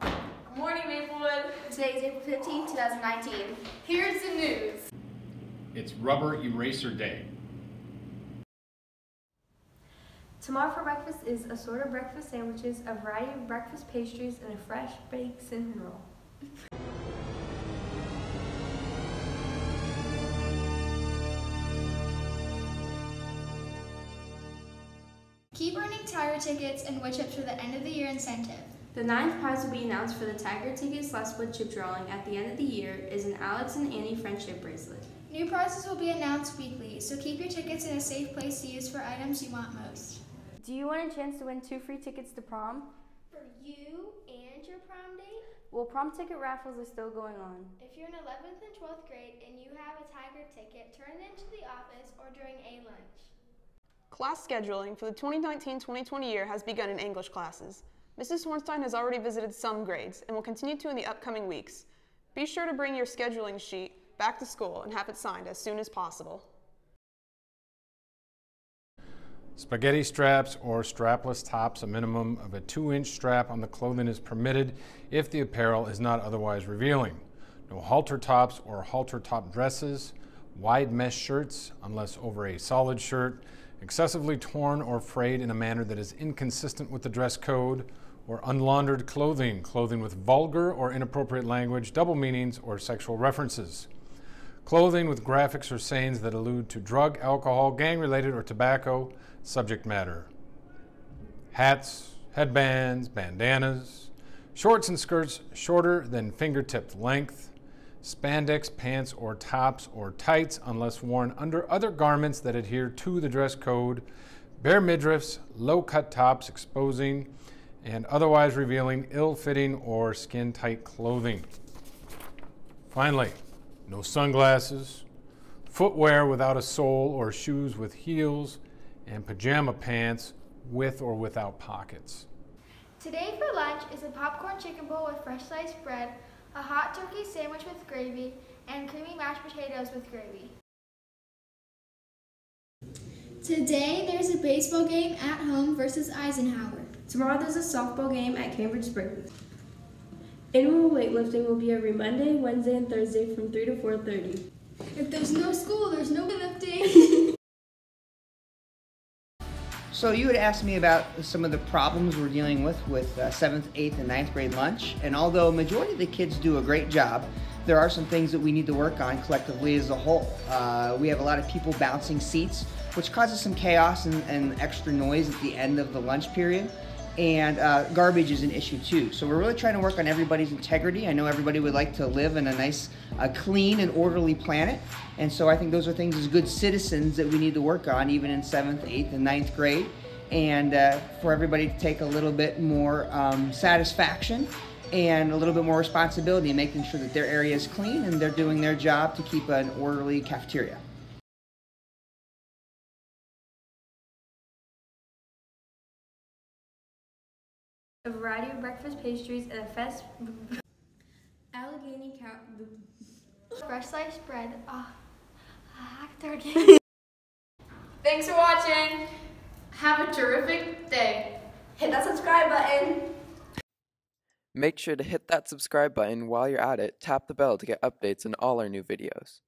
Good morning, Maplewood. Today is April 15, 2019. Here's the news. It's Rubber Eraser Day. Tomorrow for breakfast is assorted breakfast sandwiches, a variety of breakfast pastries, and a fresh baked cinnamon roll. Keep earning Tiger tickets and wood chips for the end of the year incentive. The ninth prize will be announced for the Tiger Ticket slash wood chip drawing at the end of the year is an Alex and Ani friendship bracelet. New prizes will be announced weekly, so keep your tickets in a safe place to use for items you want most. Do you want a chance to win two free tickets to prom? For you and your prom date? Well, prom ticket raffles are still going on. If you're in 11th and 12th grade and you have a Tiger ticket, turn it into the office or during a lunch. Class scheduling for the 2019-2020 year has begun in English classes. Mrs. Hornstein has already visited some grades and will continue to in the upcoming weeks. Be sure to bring your scheduling sheet back to school and have it signed as soon as possible. Spaghetti straps or strapless tops, a minimum of a two inch strap on the clothing is permitted if the apparel is not otherwise revealing. No halter tops or halter top dresses, wide mesh shirts, unless over a solid shirt, excessively torn or frayed in a manner that is inconsistent with the dress code, or unlaundered clothing, clothing with vulgar or inappropriate language, double meanings, or sexual references. Clothing with graphics or sayings that allude to drug, alcohol, gang related, or tobacco subject matter. Hats, headbands, bandanas, shorts and skirts shorter than fingertip length, spandex pants or tops or tights unless worn under other garments that adhere to the dress code, bare midriffs, low cut tops exposing and otherwise revealing ill fitting or skin tight clothing. Finally, no sunglasses, footwear without a sole or shoes with heels, and pajama pants with or without pockets. Today for lunch is a popcorn chicken bowl with fresh sliced bread, a hot turkey sandwich with gravy, and creamy mashed potatoes with gravy. Today there's a baseball game at home versus Eisenhower. Tomorrow there's a softball game at Cambridge Springs. Annual weightlifting will be every Monday, Wednesday, and Thursday from 3 to 4.30. If there's no school, there's no weightlifting. So you had asked me about some of the problems we're dealing with with uh, seventh, eighth, and ninth grade lunch. And although a majority of the kids do a great job, there are some things that we need to work on collectively as a whole. Uh, we have a lot of people bouncing seats, which causes some chaos and, and extra noise at the end of the lunch period. And uh, garbage is an issue too. So we're really trying to work on everybody's integrity. I know everybody would like to live in a nice, uh, clean, and orderly planet. And so I think those are things as good citizens that we need to work on, even in seventh, eighth, and ninth grade. And uh, for everybody to take a little bit more um, satisfaction and a little bit more responsibility in making sure that their area is clean and they're doing their job to keep an orderly cafeteria. A variety of breakfast pastries and a fest. Allegheny County. Fresh sliced bread. Ah, hot turkey. Thanks for watching. Have a terrific day. Hit that subscribe button. Make sure to hit that subscribe button while you're at it. Tap the bell to get updates on all our new videos.